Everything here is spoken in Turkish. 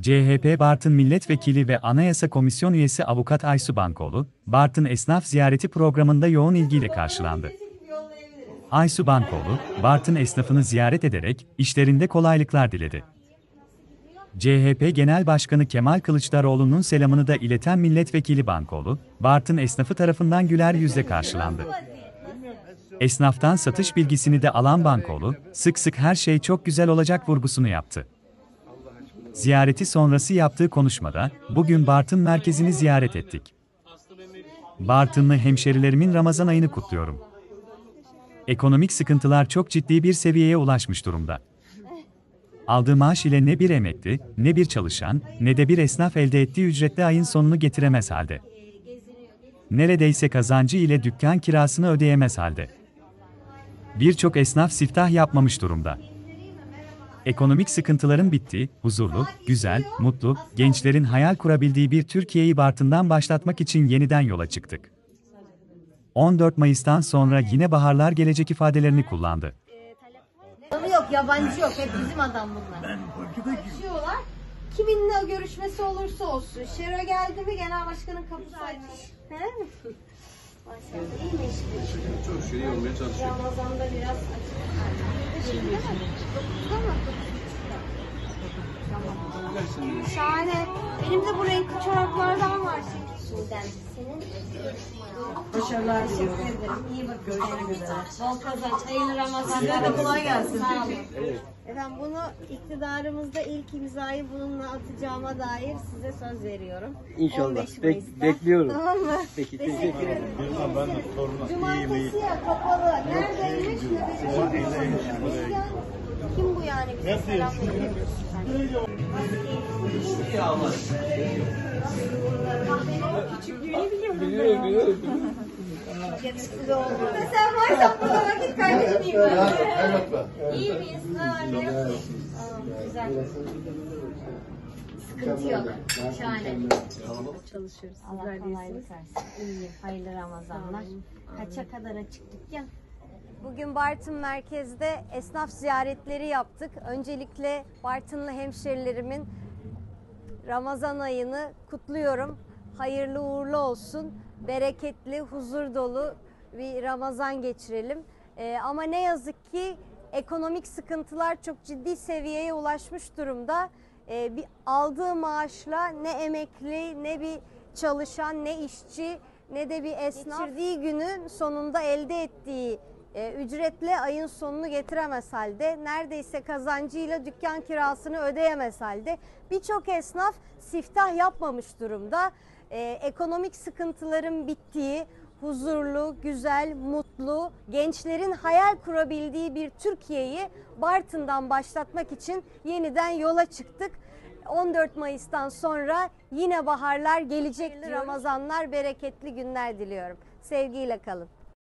CHP Bartın Milletvekili ve Anayasa Komisyon üyesi Avukat Aysu Bankoğlu, Bartın Esnaf Ziyareti programında yoğun ilgiyle karşılandı. Aysu Bankoğlu, Bartın esnafını ziyaret ederek işlerinde kolaylıklar diledi. CHP Genel Başkanı Kemal Kılıçdaroğlu'nun selamını da ileten Milletvekili Bankoğlu, Bartın esnafı tarafından güler yüzle karşılandı. Esnaftan satış bilgisini de alan Bankoğlu, sık sık her şey çok güzel olacak vurgusunu yaptı. Ziyareti sonrası yaptığı konuşmada, bugün Bartın merkezini ziyaret ettik. Bartınlı hemşerilerimin Ramazan ayını kutluyorum. Ekonomik sıkıntılar çok ciddi bir seviyeye ulaşmış durumda. Aldığı maaş ile ne bir emekli, ne bir çalışan, ne de bir esnaf elde ettiği ücretli ayın sonunu getiremez halde. Neredeyse kazancı ile dükkan kirasını ödeyemez halde. Birçok esnaf siftah yapmamış durumda. Ekonomik sıkıntıların bittiği, huzurlu, güzel, mutlu, gençlerin hayal kurabildiği bir Türkiye'yi Bartın'dan başlatmak için yeniden yola çıktık. 14 Mayıs'tan sonra yine baharlar gelecek ifadelerini kullandı. Yok, yabancı yok. Hep bizim adam bunlar. Açıyorlar. Kiminle görüşmesi olursa olsun. Şero geldi mi genel başkanın kapısı açık. He? Maşallah iyi mi? Çok şey olmaya çalışıyor. Ramazan'da biraz açık. Mı? Tamam. De bu renkli çoraplardan var Senin Başarılar diliyorum. İyi bakın. Görüşmek üzere. Bol kazanç. Hayırlı Ramazanlar. Size de kolay gelsin. Sağ olun. Efendim bunu iktidarımızda ilk imzayı bununla atacağıma dair size söz veriyorum. İnşallah. 15 Bek- bekliyorum. Tamam mı? Peki, Teşekkür ederim. Ben de torunum. Cumartesi ya kapalı. Neredeymiş? Nöbetçi Kim bu yani? Bize selam veriyor. Biliyorum, biliyorum. Kendisi oldu. Sen varsan burada vakit kaybetmeyeyim. İyi miyiz? Ne var ne yok? Aa, Güzel. Sıkıntı yok. Şahane. çalışıyoruz. Allah kolaylık versin. İyi. Hayırlı Ramazanlar. Kaça kadar açık dükkan? Bugün Bartın merkezde esnaf ziyaretleri yaptık. Öncelikle Bartınlı hemşerilerimin Ramazan ayını kutluyorum. Hayırlı uğurlu olsun. Bereketli, huzur dolu bir Ramazan geçirelim. Ee, ama ne yazık ki ekonomik sıkıntılar çok ciddi seviyeye ulaşmış durumda. Ee, bir aldığı maaşla ne emekli, ne bir çalışan, ne işçi, ne de bir esnaf geçirdiği günün sonunda elde ettiği e, ücretle ayın sonunu getiremez halde, neredeyse kazancıyla dükkan kirasını ödeyemez halde birçok esnaf siftah yapmamış durumda. E, ekonomik sıkıntıların bittiği, huzurlu, güzel, mutlu, gençlerin hayal kurabildiği bir Türkiye'yi Bartın'dan başlatmak için yeniden yola çıktık. 14 Mayıs'tan sonra yine baharlar gelecek. Ramazanlar, bereketli günler diliyorum. Sevgiyle kalın.